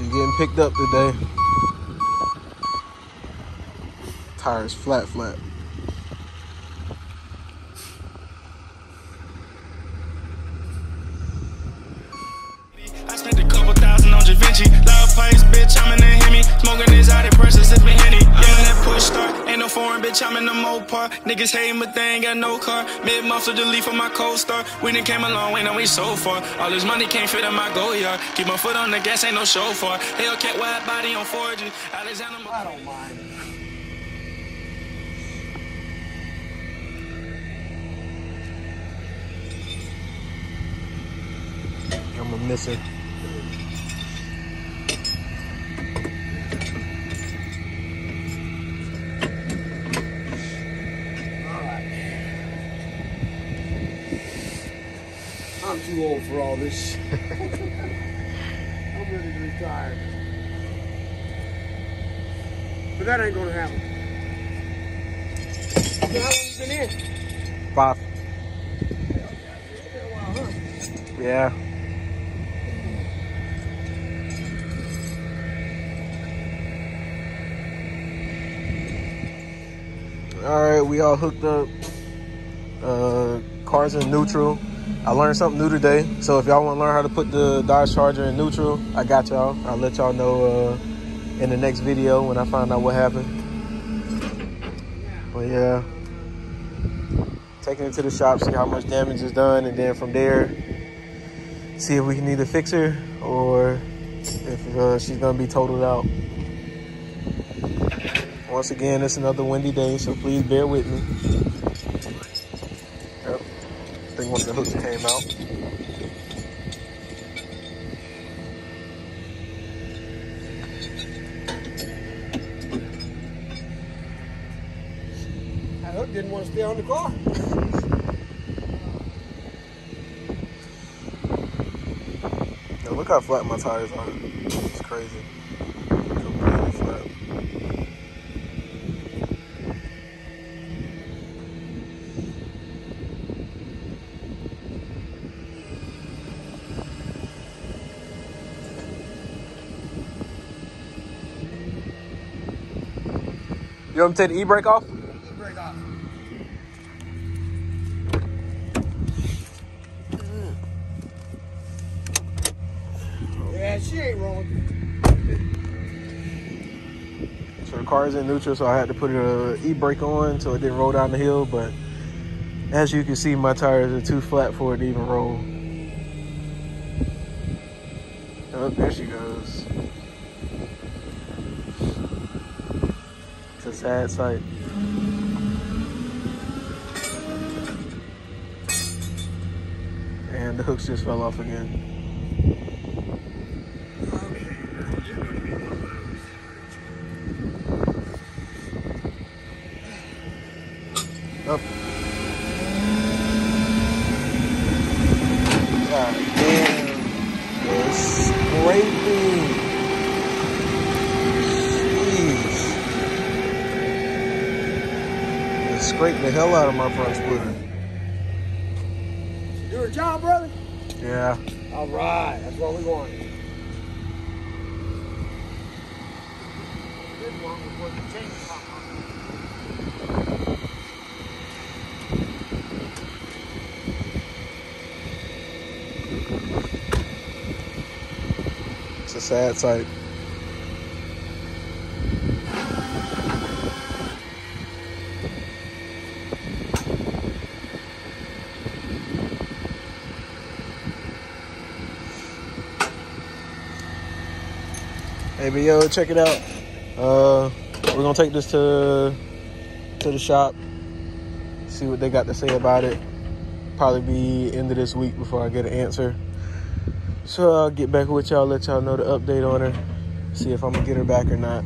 She's getting picked up today. Tires flat, flat. I spent a couple thousand on Javinci. Loud pipes, bitch, I'm in the Hemi. Smoking pressure, sipping Henny. That push start. Foreign, bitch, I'm in the Mopar. Niggas hating, but they ain't got no car. Mid muffler delete for my cold start. We done came a long way, now we so far. All this money can't fit in my go yard. Keep my foot on the gas, ain't no chauffeur. Hellcat wide body on 4G. Alexander. I don't mind. I'm gonna miss I'm too old for all this. I'm ready to retire. But that ain't gonna happen. So how long you been in? Five. It's been a while, huh? Yeah. All right, we all hooked up. Uh, cars in neutral. I learned something new today. So if y'all want to learn how to put the Dodge Charger in neutral, I got y'all. I'll let y'all know uh, in the next video when I find out what happened. But yeah, taking it to the shop, see how much damage is done, and then from there, see if we can either fix her or if uh, she's gonna be totaled out. Once again, it's another windy day, so please bear with me. Yep. I think one of the hooks came out. That hook didn't want to stay on the car. Yo, look how flat my tires are. It's crazy. Completely flat. You want me to take the e-brake off? Break off. Yeah, she ain't wrong. So the car is in neutral, so I had to put a e-brake on so it didn't roll down the hill. But as you can see, my tires are too flat for it to even roll. Oh, there she goes. A sad sight. And the hooks just fell off again. Up. Scraped the hell out of my front splitter. Do her job, brother? Yeah. All right, that's what we want. This one was the change. It's a sad sight. Hey, but yo, check it out. Uh, we're gonna take this to to the shop, see what they got to say about it. Probably be end of this week before I get an answer. So I'll get back with y'all, let y'all know the update on her, see if I'm gonna get her back or not.